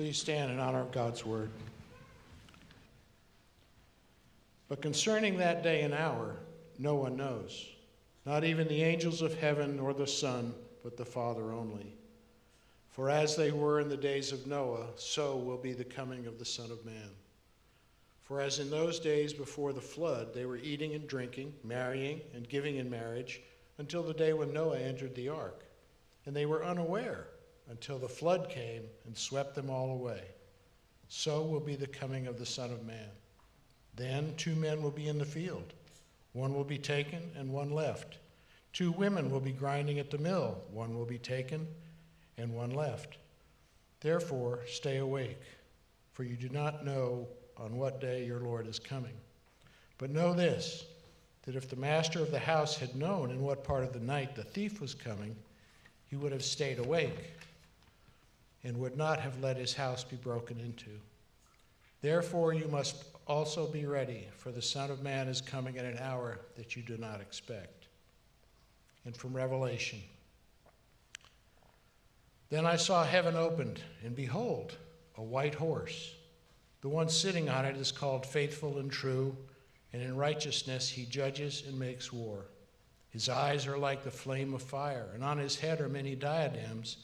Please stand in honor of God's word. But concerning that day and hour, no one knows, not even the angels of heaven nor the Son, but the Father only. For as they were in the days of Noah, so will be the coming of the Son of Man. For as in those days before the flood, they were eating and drinking, marrying and giving in marriage, until the day when Noah entered the ark. And they were unaware until the flood came and swept them all away. So will be the coming of the Son of Man. Then two men will be in the field. One will be taken and one left. Two women will be grinding at the mill. One will be taken and one left. Therefore, stay awake, for you do not know on what day your Lord is coming. But know this that if the master of the house had known in what part of the night the thief was coming, he would have stayed awake and would not have let his house be broken into. Therefore, you must also be ready, for the Son of Man is coming at an hour that you do not expect. And from Revelation Then I saw heaven opened, and behold, a white horse. The one sitting on it is called Faithful and True, and in righteousness he judges and makes war. His eyes are like the flame of fire, and on his head are many diadems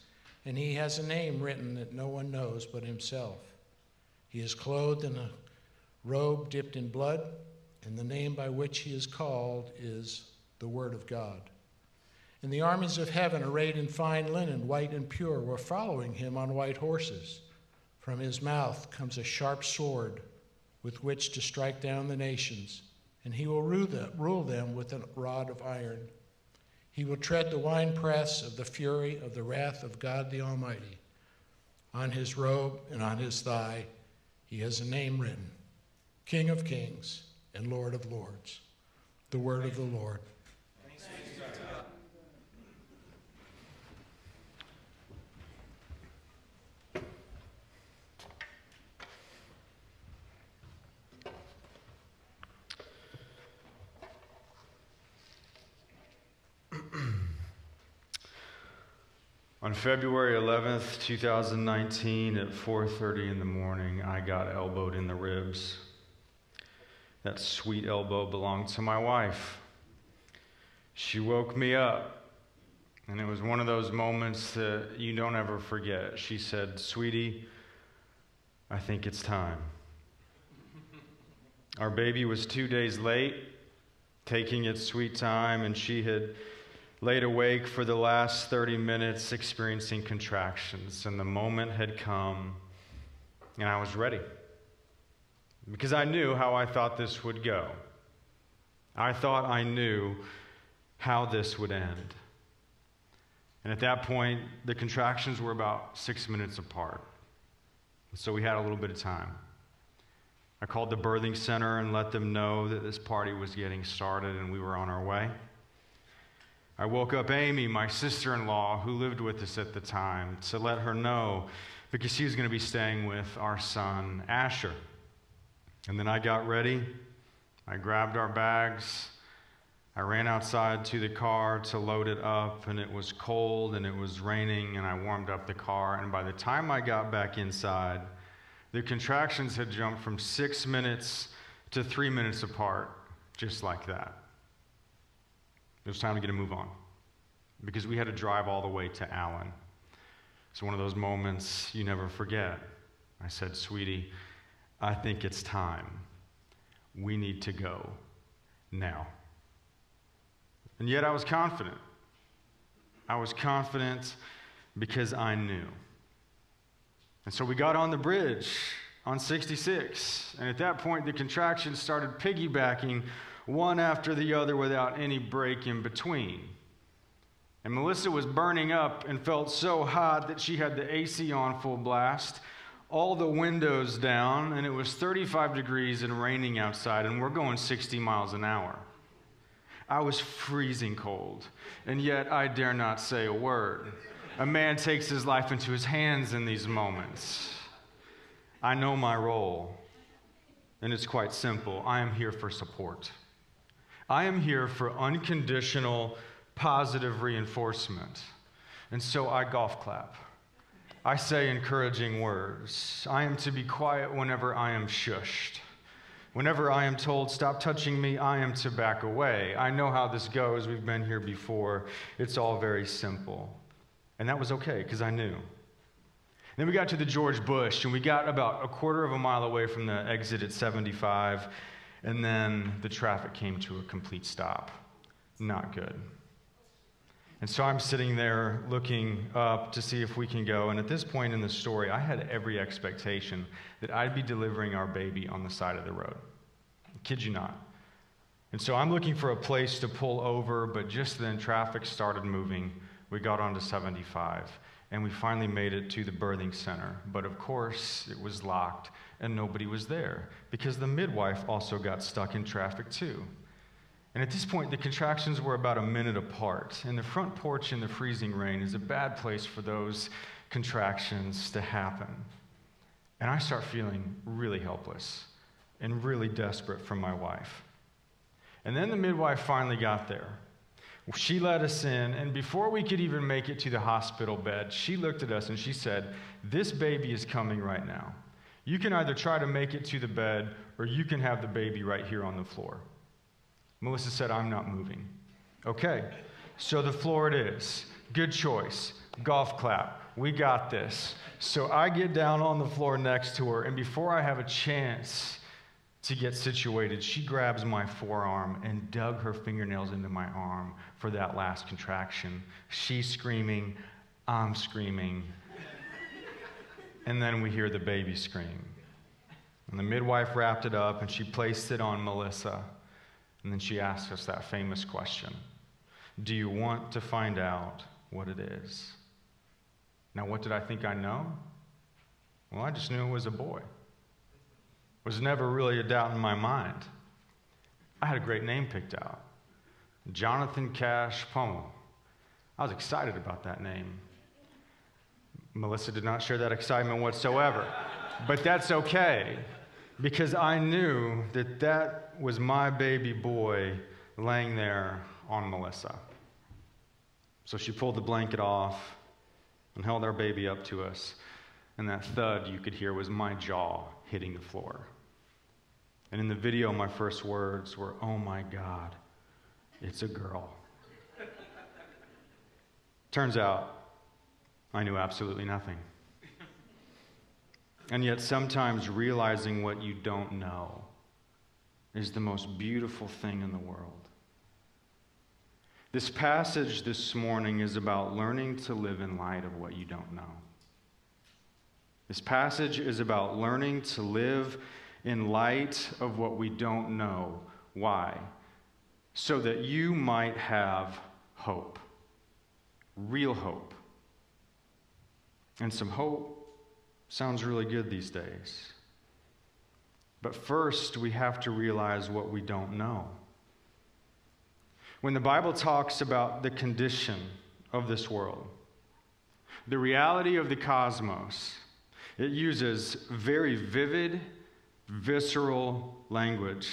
and he has a name written that no one knows but himself. He is clothed in a robe dipped in blood, and the name by which he is called is the Word of God. And the armies of heaven, arrayed in fine linen, white and pure, were following him on white horses. From his mouth comes a sharp sword with which to strike down the nations, and he will rule them with a rod of iron. He will tread the winepress of the fury of the wrath of God the Almighty. On his robe and on his thigh, he has a name written King of Kings and Lord of Lords. The word of the Lord. On February 11th, 2019, at 4:30 in the morning, I got elbowed in the ribs. That sweet elbow belonged to my wife. She woke me up, and it was one of those moments that you don't ever forget. She said, "Sweetie, I think it's time." Our baby was 2 days late, taking its sweet time, and she had laid awake for the last 30 minutes experiencing contractions, and the moment had come, and I was ready. Because I knew how I thought this would go. I thought I knew how this would end. And at that point, the contractions were about six minutes apart. So we had a little bit of time. I called the birthing center and let them know that this party was getting started and we were on our way. I woke up Amy, my sister in law, who lived with us at the time, to let her know because she was going to be staying with our son, Asher. And then I got ready. I grabbed our bags. I ran outside to the car to load it up, and it was cold and it was raining, and I warmed up the car. And by the time I got back inside, the contractions had jumped from six minutes to three minutes apart, just like that. It was time to get a move on because we had to drive all the way to Allen. It's one of those moments you never forget. I said, Sweetie, I think it's time. We need to go now. And yet I was confident. I was confident because I knew. And so we got on the bridge on 66. And at that point, the contractions started piggybacking one after the other without any break in between. And Melissa was burning up and felt so hot that she had the AC on full blast, all the windows down, and it was 35 degrees and raining outside, and we're going 60 miles an hour. I was freezing cold, and yet I dare not say a word. A man takes his life into his hands in these moments. I know my role, and it's quite simple I am here for support. I am here for unconditional positive reinforcement. And so I golf clap. I say encouraging words. I am to be quiet whenever I am shushed. Whenever I am told, stop touching me, I am to back away. I know how this goes. We've been here before. It's all very simple. And that was okay because I knew. Then we got to the George Bush, and we got about a quarter of a mile away from the exit at 75, and then the traffic came to a complete stop. Not good. And so I'm sitting there looking up to see if we can go. And at this point in the story, I had every expectation that I'd be delivering our baby on the side of the road. I kid you not. And so I'm looking for a place to pull over, but just then traffic started moving. We got onto 75, and we finally made it to the birthing center. But of course, it was locked, and nobody was there because the midwife also got stuck in traffic too. And at this point, the contractions were about a minute apart. And the front porch in the freezing rain is a bad place for those contractions to happen. And I start feeling really helpless and really desperate for my wife. And then the midwife finally got there. She let us in, and before we could even make it to the hospital bed, she looked at us and she said, This baby is coming right now. You can either try to make it to the bed, or you can have the baby right here on the floor. Melissa said, I'm not moving. Okay, so the floor it is. Good choice. Golf clap. We got this. So I get down on the floor next to her, and before I have a chance to get situated, she grabs my forearm and dug her fingernails into my arm for that last contraction. She's screaming, I'm screaming. and then we hear the baby scream. And the midwife wrapped it up and she placed it on Melissa. And then she asked us that famous question Do you want to find out what it is? Now, what did I think I know? Well, I just knew it was a boy. Was never really a doubt in my mind. I had a great name picked out Jonathan Cash Pummill. I was excited about that name. Melissa did not share that excitement whatsoever, but that's okay because I knew that that was my baby boy laying there on Melissa. So she pulled the blanket off and held our baby up to us. And that thud you could hear was my jaw hitting the floor. And in the video, my first words were, Oh my God, it's a girl. Turns out, I knew absolutely nothing. And yet, sometimes realizing what you don't know is the most beautiful thing in the world. This passage this morning is about learning to live in light of what you don't know. This passage is about learning to live in light of what we don't know. Why? So that you might have hope, real hope. And some hope sounds really good these days. But first, we have to realize what we don't know. When the Bible talks about the condition of this world, the reality of the cosmos, it uses very vivid, visceral language.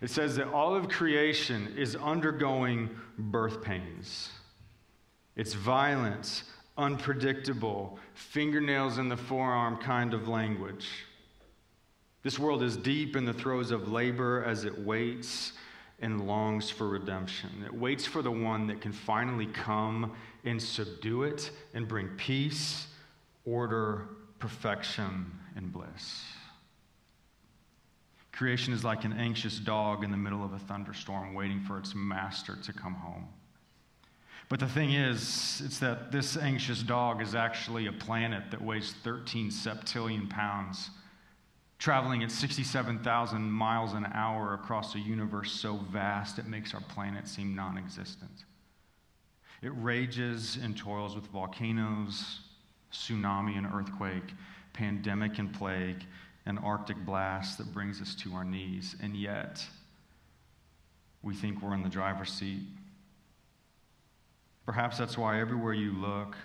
It says that all of creation is undergoing birth pains. It's violence, unpredictable, fingernails in the forearm kind of language. This world is deep in the throes of labor as it waits and longs for redemption. It waits for the one that can finally come and subdue it and bring peace, order, perfection, and bliss. Creation is like an anxious dog in the middle of a thunderstorm waiting for its master to come home. But the thing is, it's that this anxious dog is actually a planet that weighs 13 septillion pounds traveling at 67,000 miles an hour across a universe so vast it makes our planet seem non existent. It rages and toils with volcanoes, tsunami and earthquake, pandemic and plague, and Arctic blast that brings us to our knees. And yet, we think we're in the driver's seat. Perhaps that's why everywhere you look,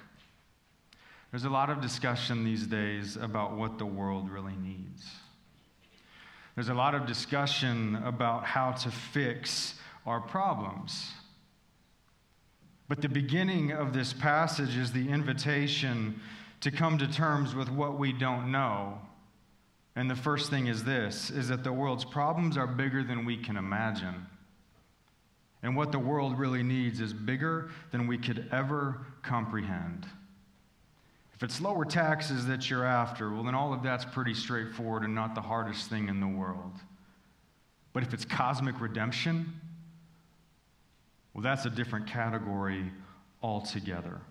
there's a lot of discussion these days about what the world really needs. There's a lot of discussion about how to fix our problems. But the beginning of this passage is the invitation to come to terms with what we don't know. And the first thing is this is that the world's problems are bigger than we can imagine. And what the world really needs is bigger than we could ever comprehend. If it's lower taxes that you're after, well, then all of that's pretty straightforward and not the hardest thing in the world. But if it's cosmic redemption, well, that's a different category altogether.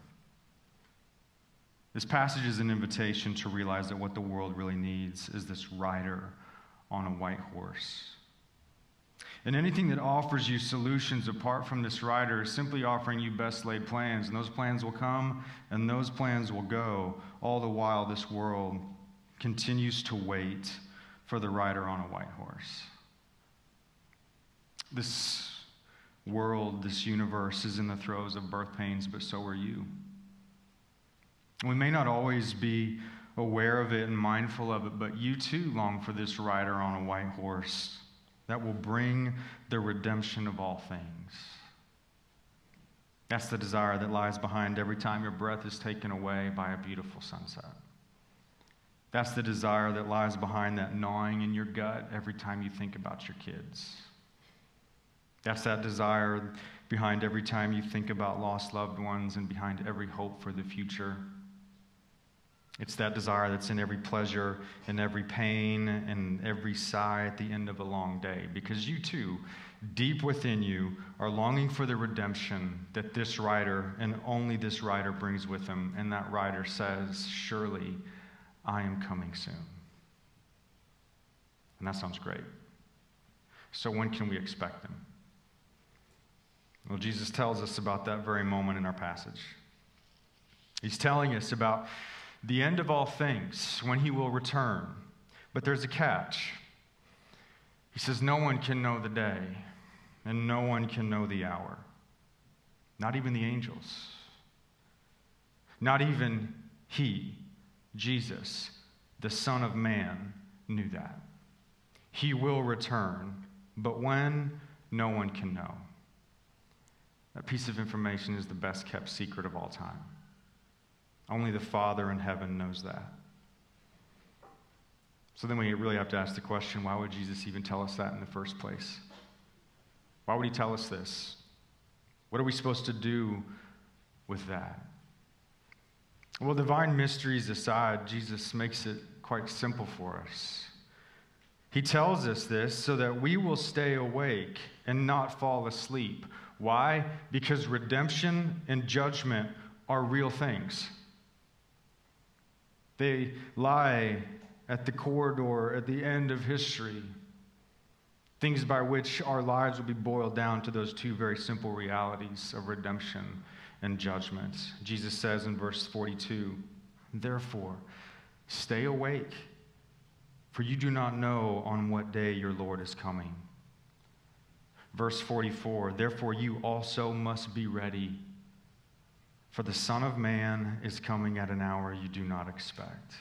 This passage is an invitation to realize that what the world really needs is this rider on a white horse. And anything that offers you solutions apart from this rider is simply offering you best laid plans. And those plans will come and those plans will go, all the while this world continues to wait for the rider on a white horse. This world, this universe is in the throes of birth pains, but so are you. We may not always be aware of it and mindful of it, but you too long for this rider on a white horse that will bring the redemption of all things. That's the desire that lies behind every time your breath is taken away by a beautiful sunset. That's the desire that lies behind that gnawing in your gut every time you think about your kids. That's that desire behind every time you think about lost loved ones and behind every hope for the future. It's that desire that's in every pleasure and every pain and every sigh at the end of a long day. Because you too, deep within you, are longing for the redemption that this rider and only this rider brings with him. And that rider says, Surely I am coming soon. And that sounds great. So when can we expect him? Well, Jesus tells us about that very moment in our passage. He's telling us about the end of all things, when he will return. But there's a catch. He says, No one can know the day, and no one can know the hour. Not even the angels. Not even he, Jesus, the Son of Man, knew that. He will return, but when, no one can know. That piece of information is the best kept secret of all time. Only the Father in heaven knows that. So then we really have to ask the question why would Jesus even tell us that in the first place? Why would he tell us this? What are we supposed to do with that? Well, divine mysteries aside, Jesus makes it quite simple for us. He tells us this so that we will stay awake and not fall asleep. Why? Because redemption and judgment are real things. They lie at the corridor at the end of history. Things by which our lives will be boiled down to those two very simple realities of redemption and judgment. Jesus says in verse 42 Therefore, stay awake, for you do not know on what day your Lord is coming. Verse 44 Therefore, you also must be ready for the Son of Man is coming at an hour you do not expect.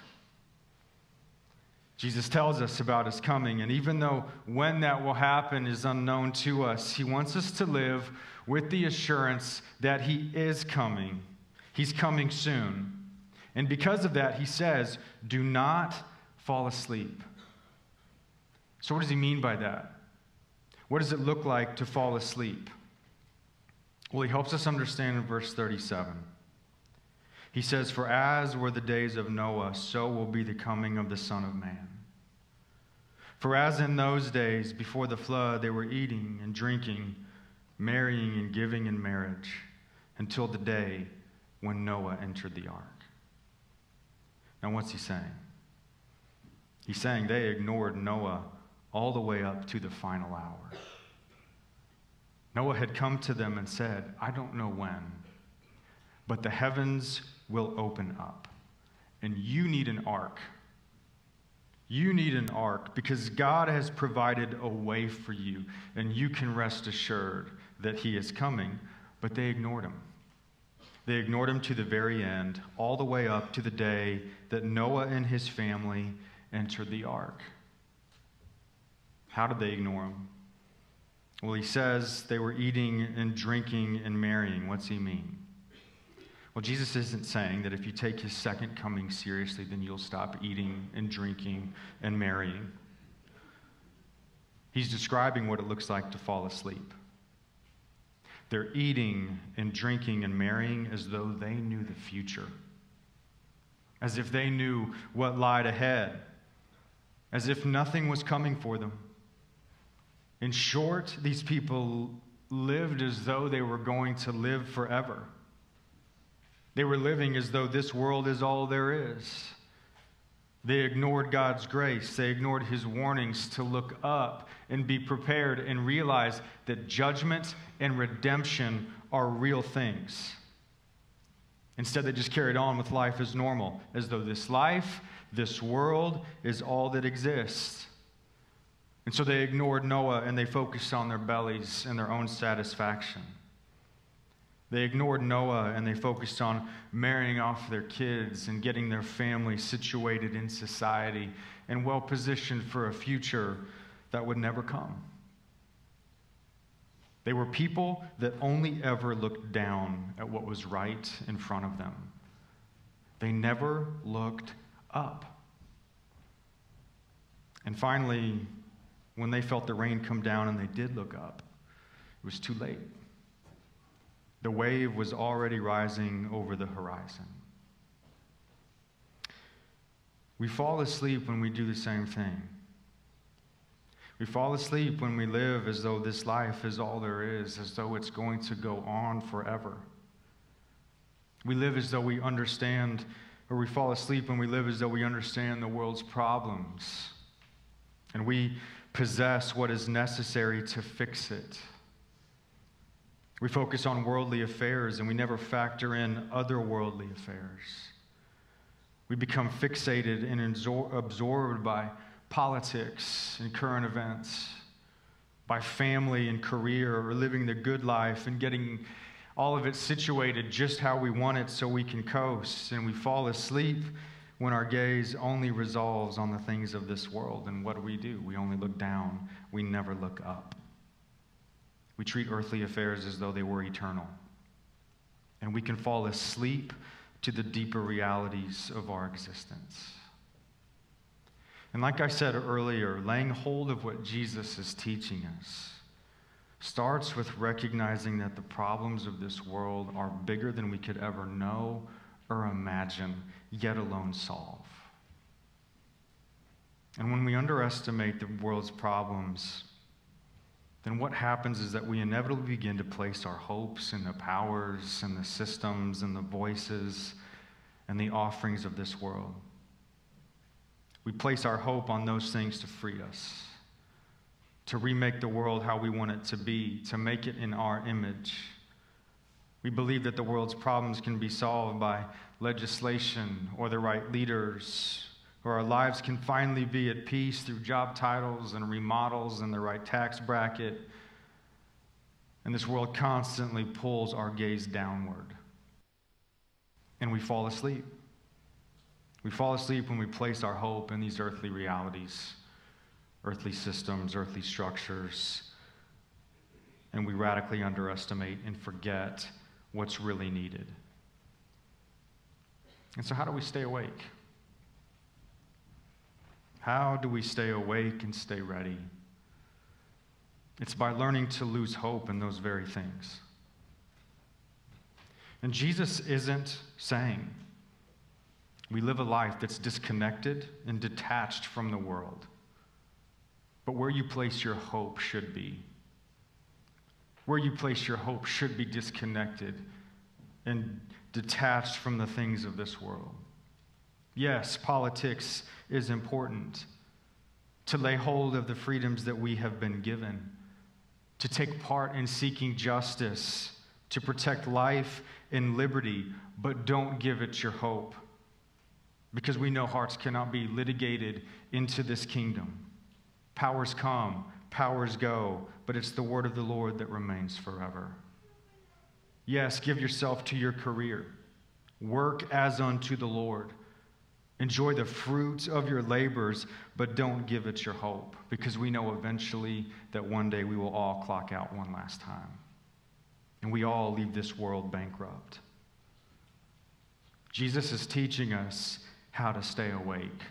Jesus tells us about his coming, and even though when that will happen is unknown to us, he wants us to live with the assurance that he is coming. He's coming soon. And because of that, he says, Do not fall asleep. So, what does he mean by that? What does it look like to fall asleep? Well, he helps us understand in verse 37. He says, For as were the days of Noah, so will be the coming of the Son of Man. For as in those days before the flood, they were eating and drinking, marrying and giving in marriage, until the day when Noah entered the ark. Now, what's he saying? He's saying they ignored Noah all the way up to the final hour. Noah had come to them and said, I don't know when, but the heavens will open up, and you need an ark. You need an ark because God has provided a way for you, and you can rest assured that He is coming. But they ignored Him. They ignored Him to the very end, all the way up to the day that Noah and his family entered the ark. How did they ignore Him? Well, he says they were eating and drinking and marrying. What's he mean? Well, Jesus isn't saying that if you take his second coming seriously, then you'll stop eating and drinking and marrying. He's describing what it looks like to fall asleep. They're eating and drinking and marrying as though they knew the future, as if they knew what lied ahead, as if nothing was coming for them. In short, these people lived as though they were going to live forever. They were living as though this world is all there is. They ignored God's grace. They ignored his warnings to look up and be prepared and realize that judgment and redemption are real things. Instead, they just carried on with life as normal, as though this life, this world, is all that exists. And so they ignored Noah and they focused on their bellies and their own satisfaction. They ignored Noah and they focused on marrying off their kids and getting their family situated in society and well positioned for a future that would never come. They were people that only ever looked down at what was right in front of them. They never looked up. And finally, when they felt the rain come down and they did look up, it was too late. The wave was already rising over the horizon. We fall asleep when we do the same thing. We fall asleep when we live as though this life is all there is, as though it's going to go on forever. We live as though we understand, or we fall asleep when we live as though we understand the world's problems. And we possess what is necessary to fix it. We focus on worldly affairs and we never factor in otherworldly affairs. We become fixated and absorbed by politics and current events, by family and career, or living the good life and getting all of it situated just how we want it so we can coast. And we fall asleep when our gaze only resolves on the things of this world. And what do we do? We only look down, we never look up. We treat earthly affairs as though they were eternal. And we can fall asleep to the deeper realities of our existence. And like I said earlier, laying hold of what Jesus is teaching us starts with recognizing that the problems of this world are bigger than we could ever know or imagine, yet alone solve. And when we underestimate the world's problems, then what happens is that we inevitably begin to place our hopes in the powers and the systems and the voices and the offerings of this world. We place our hope on those things to free us, to remake the world how we want it to be, to make it in our image. We believe that the world's problems can be solved by legislation or the right leaders, or our lives can finally be at peace through job titles and remodels and the right tax bracket. And this world constantly pulls our gaze downward. And we fall asleep. We fall asleep when we place our hope in these earthly realities, earthly systems, earthly structures, and we radically underestimate and forget what's really needed. And so, how do we stay awake? How do we stay awake and stay ready? It's by learning to lose hope in those very things. And Jesus isn't saying we live a life that's disconnected and detached from the world. But where you place your hope should be. Where you place your hope should be disconnected and detached from the things of this world. Yes, politics is important. To lay hold of the freedoms that we have been given, to take part in seeking justice, to protect life and liberty, but don't give it your hope. Because we know hearts cannot be litigated into this kingdom. Powers come, powers go, but it's the word of the Lord that remains forever. Yes, give yourself to your career. Work as unto the Lord. Enjoy the fruits of your labors, but don't give it your hope, because we know eventually that one day we will all clock out one last time. And we all leave this world bankrupt. Jesus is teaching us how to stay awake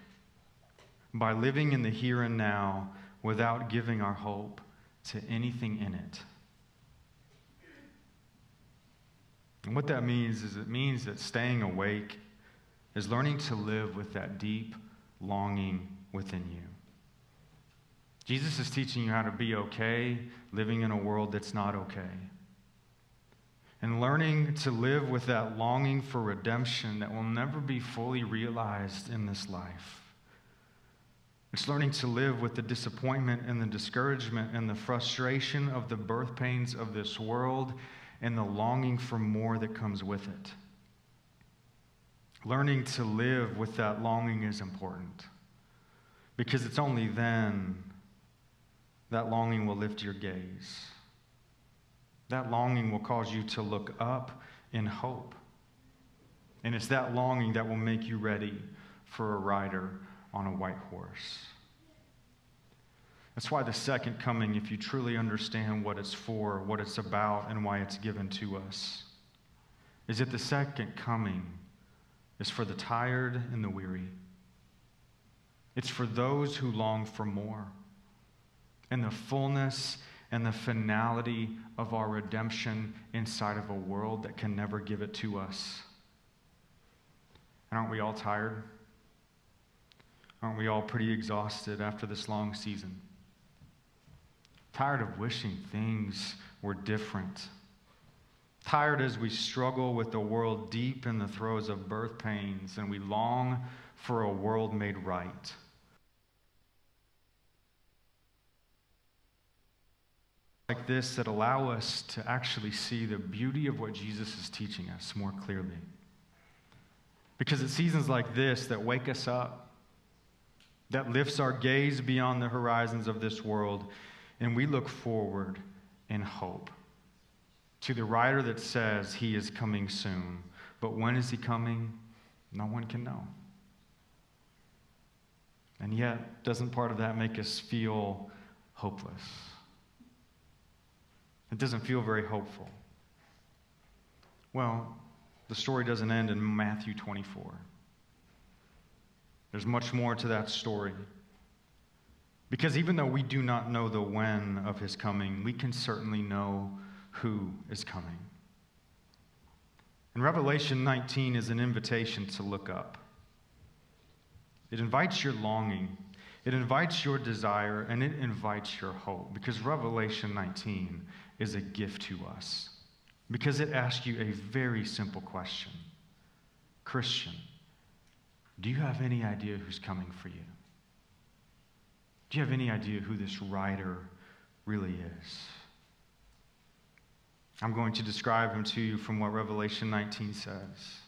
by living in the here and now without giving our hope to anything in it. And what that means is it means that staying awake is learning to live with that deep longing within you. Jesus is teaching you how to be okay living in a world that's not okay. And learning to live with that longing for redemption that will never be fully realized in this life. It's learning to live with the disappointment and the discouragement and the frustration of the birth pains of this world and the longing for more that comes with it. Learning to live with that longing is important because it's only then that longing will lift your gaze. That longing will cause you to look up in hope. And it's that longing that will make you ready for a rider on a white horse. That's why the second coming, if you truly understand what it's for, what it's about, and why it's given to us, is that the second coming is for the tired and the weary. It's for those who long for more. And the fullness and the finality of our redemption inside of a world that can never give it to us. And aren't we all tired? Aren't we all pretty exhausted after this long season? Tired of wishing things were different. Tired as we struggle with the world deep in the throes of birth pains and we long for a world made right. Like this that allow us to actually see the beauty of what Jesus is teaching us more clearly. Because it's seasons like this that wake us up, that lifts our gaze beyond the horizons of this world, and we look forward in hope to the rider that says he is coming soon. But when is he coming? No one can know. And yet, doesn't part of that make us feel hopeless? It doesn't feel very hopeful. Well, the story doesn't end in Matthew 24. There's much more to that story. Because even though we do not know the when of his coming, we can certainly know who is coming. And Revelation 19 is an invitation to look up. It invites your longing, it invites your desire, and it invites your hope. Because Revelation 19 is a gift to us. Because it asks you a very simple question Christian, do you have any idea who's coming for you? Do you have any idea who this rider really is? I'm going to describe him to you from what Revelation 19 says.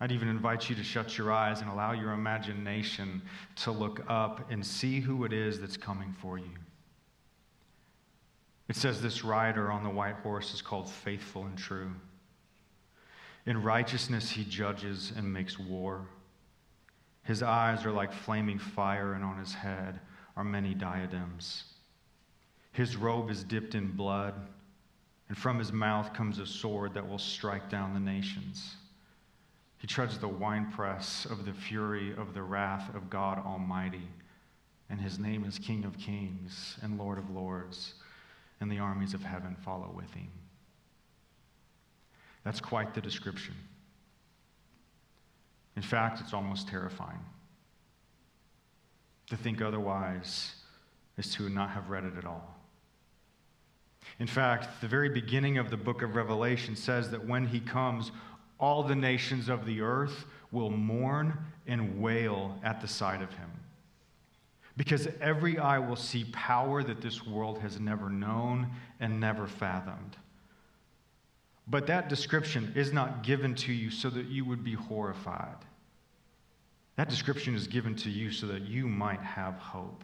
I'd even invite you to shut your eyes and allow your imagination to look up and see who it is that's coming for you. It says this rider on the white horse is called faithful and true. In righteousness, he judges and makes war. His eyes are like flaming fire, and on his head are many diadems. His robe is dipped in blood and from his mouth comes a sword that will strike down the nations. He treads the winepress of the fury of the wrath of God Almighty, and his name is King of Kings and Lord of Lords, and the armies of heaven follow with him. That's quite the description. In fact, it's almost terrifying. To think otherwise is to not have read it at all. In fact, the very beginning of the book of Revelation says that when he comes, all the nations of the earth will mourn and wail at the sight of him. Because every eye will see power that this world has never known and never fathomed. But that description is not given to you so that you would be horrified. That description is given to you so that you might have hope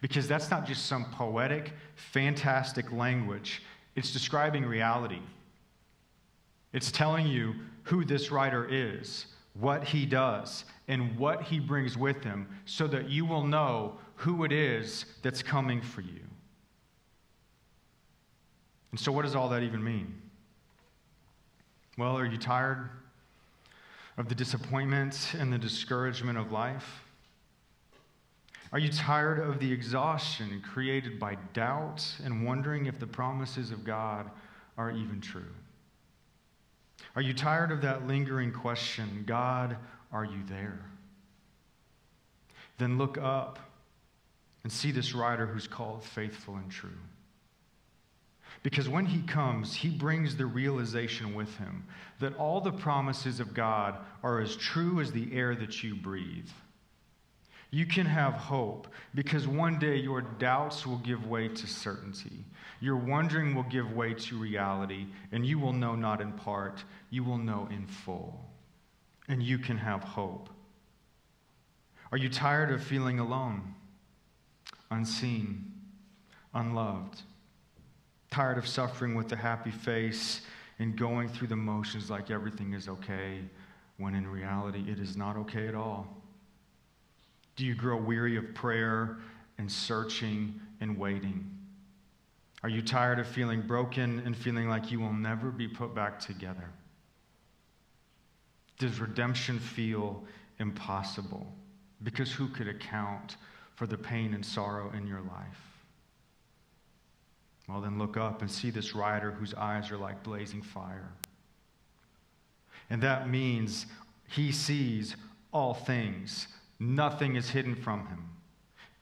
because that's not just some poetic, fantastic language. It's describing reality. It's telling you who this rider is, what he does, and what he brings with him so that you will know who it is that's coming for you. And so, what does all that even mean? Well, are you tired? Of the disappointment and the discouragement of life? Are you tired of the exhaustion created by doubt and wondering if the promises of God are even true? Are you tired of that lingering question, God, are you there? Then look up and see this rider who's called faithful and true. Because when he comes, he brings the realization with him that all the promises of God are as true as the air that you breathe. You can have hope because one day your doubts will give way to certainty. Your wondering will give way to reality, and you will know not in part, you will know in full. And you can have hope. Are you tired of feeling alone, unseen, unloved? Tired of suffering with a happy face and going through the motions like everything is okay, when in reality it is not okay at all? Do you grow weary of prayer and searching and waiting? Are you tired of feeling broken and feeling like you will never be put back together? Does redemption feel impossible? Because who could account for the pain and sorrow in your life? Well, then look up and see this rider whose eyes are like blazing fire. And that means he sees all things Nothing is hidden from him.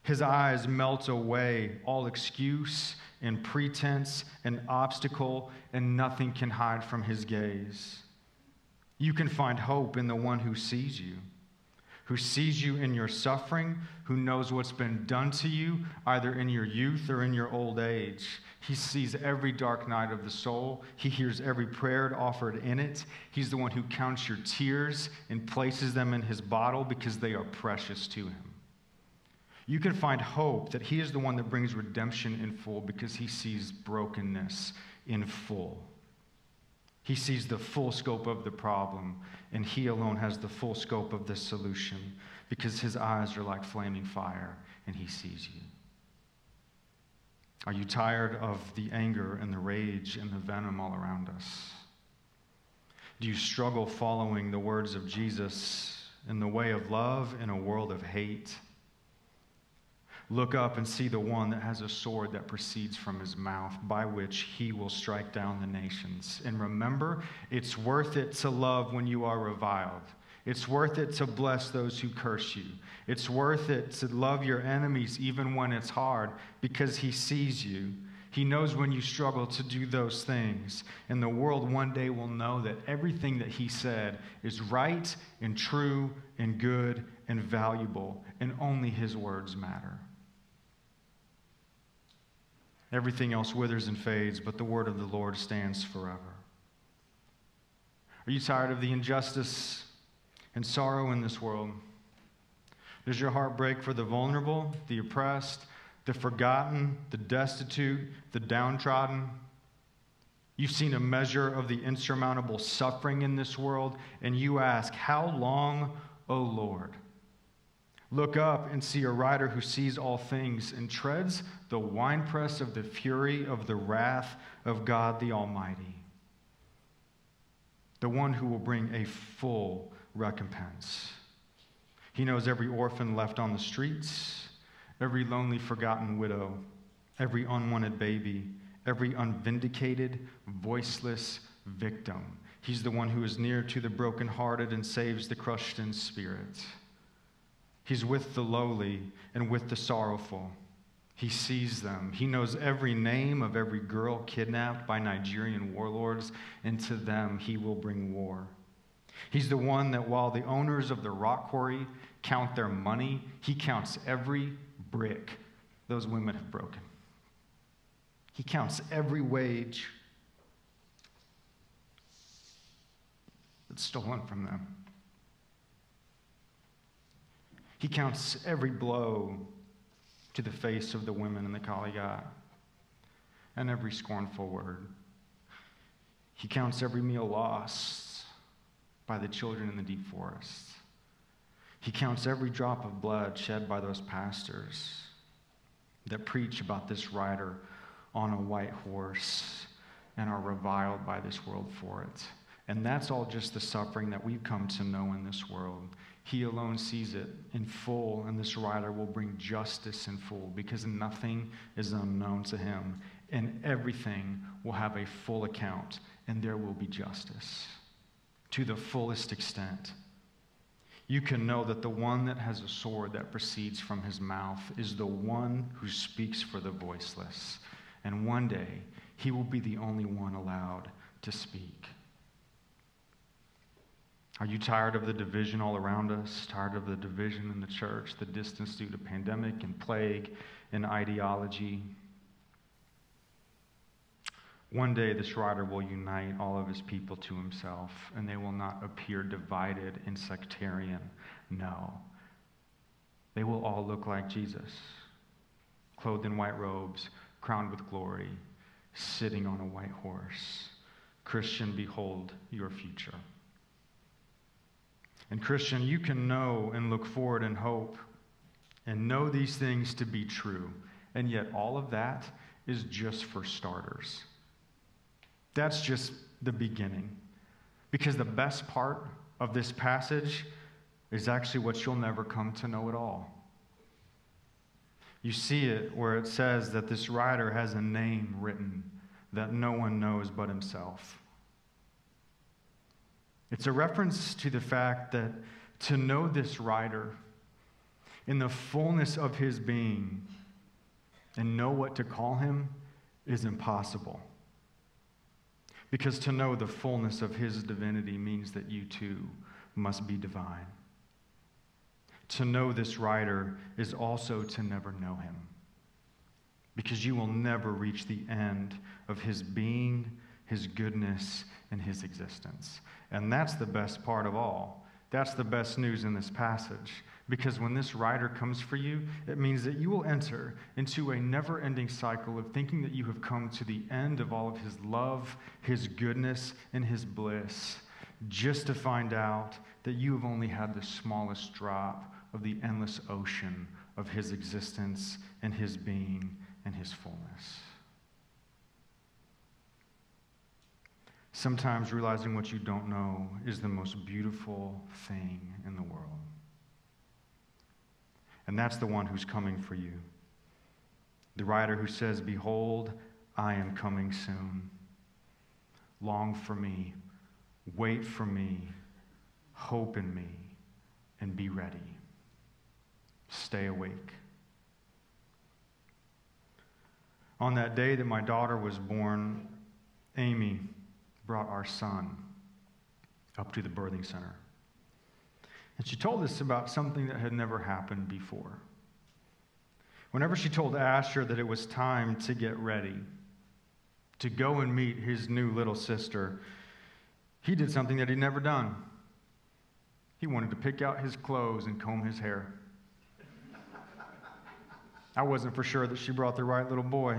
His eyes melt away all excuse and pretense and obstacle, and nothing can hide from his gaze. You can find hope in the one who sees you, who sees you in your suffering, who knows what's been done to you, either in your youth or in your old age. He sees every dark night of the soul. He hears every prayer offered in it. He's the one who counts your tears and places them in his bottle because they are precious to him. You can find hope that he is the one that brings redemption in full because he sees brokenness in full. He sees the full scope of the problem, and he alone has the full scope of the solution because his eyes are like flaming fire and he sees you. Are you tired of the anger and the rage and the venom all around us? Do you struggle following the words of Jesus in the way of love in a world of hate? Look up and see the one that has a sword that proceeds from his mouth, by which he will strike down the nations. And remember, it's worth it to love when you are reviled. It's worth it to bless those who curse you. It's worth it to love your enemies even when it's hard because He sees you. He knows when you struggle to do those things. And the world one day will know that everything that He said is right and true and good and valuable, and only His words matter. Everything else withers and fades, but the word of the Lord stands forever. Are you tired of the injustice and sorrow in this world? Does your heart break for the vulnerable, the oppressed, the forgotten, the destitute, the downtrodden? You've seen a measure of the insurmountable suffering in this world, and you ask, How long, O Lord? Look up and see a rider who sees all things and treads the winepress of the fury of the wrath of God the Almighty, the one who will bring a full recompense. He knows every orphan left on the streets, every lonely, forgotten widow, every unwanted baby, every unvindicated, voiceless victim. He's the one who is near to the brokenhearted and saves the crushed in spirit. He's with the lowly and with the sorrowful. He sees them. He knows every name of every girl kidnapped by Nigerian warlords, and to them he will bring war. He's the one that while the owners of the rock quarry count their money, he counts every brick those women have broken. He counts every wage that's stolen from them. He counts every blow to the face of the women in the Kalighat and every scornful word. He counts every meal lost by the children in the deep forests. He counts every drop of blood shed by those pastors that preach about this rider on a white horse and are reviled by this world for it. And that's all just the suffering that we've come to know in this world. He alone sees it in full, and this rider will bring justice in full because nothing is unknown to him, and everything will have a full account, and there will be justice to the fullest extent. You can know that the one that has a sword that proceeds from his mouth is the one who speaks for the voiceless. And one day, he will be the only one allowed to speak. Are you tired of the division all around us? Tired of the division in the church, the distance due to pandemic and plague and ideology? One day, this rider will unite all of his people to himself, and they will not appear divided and sectarian. No. They will all look like Jesus, clothed in white robes, crowned with glory, sitting on a white horse. Christian, behold your future. And, Christian, you can know and look forward and hope and know these things to be true. And yet, all of that is just for starters. That's just the beginning. Because the best part of this passage is actually what you'll never come to know at all. You see it where it says that this rider has a name written that no one knows but himself. It's a reference to the fact that to know this rider in the fullness of his being and know what to call him is impossible. Because to know the fullness of his divinity means that you too must be divine. To know this rider is also to never know him. Because you will never reach the end of his being, his goodness, and his existence. And that's the best part of all. That's the best news in this passage. Because when this rider comes for you, it means that you will enter into a never ending cycle of thinking that you have come to the end of all of his love, his goodness, and his bliss, just to find out that you have only had the smallest drop of the endless ocean of his existence and his being and his fullness. Sometimes realizing what you don't know is the most beautiful thing in the world. And that's the one who's coming for you. The rider who says, Behold, I am coming soon. Long for me, wait for me, hope in me, and be ready. Stay awake. On that day that my daughter was born, Amy, brought our son up to the birthing center. And she told us about something that had never happened before. Whenever she told Asher that it was time to get ready, to go and meet his new little sister, he did something that he'd never done. He wanted to pick out his clothes and comb his hair. I wasn't for sure that she brought the right little boy.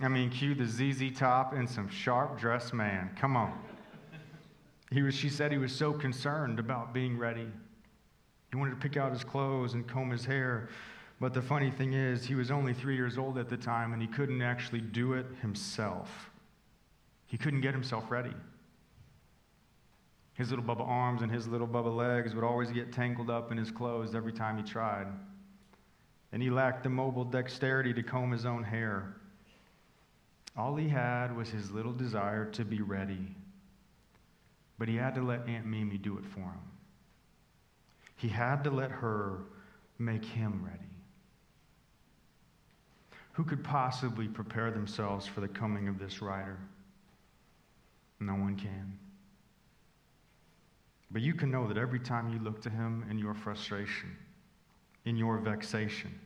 I mean, cue the ZZ top and some sharp dressed man. Come on. He was, she said he was so concerned about being ready. He wanted to pick out his clothes and comb his hair. But the funny thing is, he was only three years old at the time and he couldn't actually do it himself. He couldn't get himself ready. His little Bubba arms and his little Bubba legs would always get tangled up in his clothes every time he tried. And he lacked the mobile dexterity to comb his own hair. All he had was his little desire to be ready. But he had to let Aunt Mimi do it for him. He had to let her make him ready. Who could possibly prepare themselves for the coming of this rider? No one can. But you can know that every time you look to him in your frustration, in your vexation,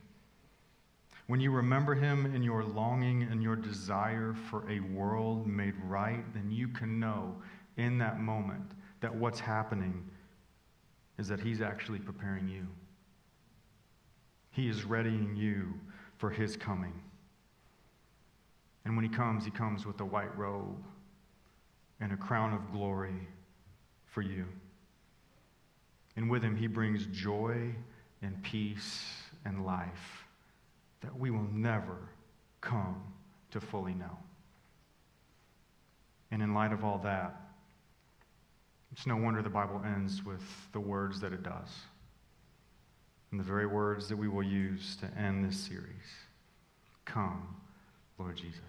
when you remember him in your longing and your desire for a world made right, then you can know in that moment that what's happening is that he's actually preparing you. He is readying you for his coming. And when he comes, he comes with a white robe and a crown of glory for you. And with him, he brings joy and peace and life that we will never come to fully know. And in light of all that, it's no wonder the Bible ends with the words that it does. And the very words that we will use to end this series Come, Lord Jesus.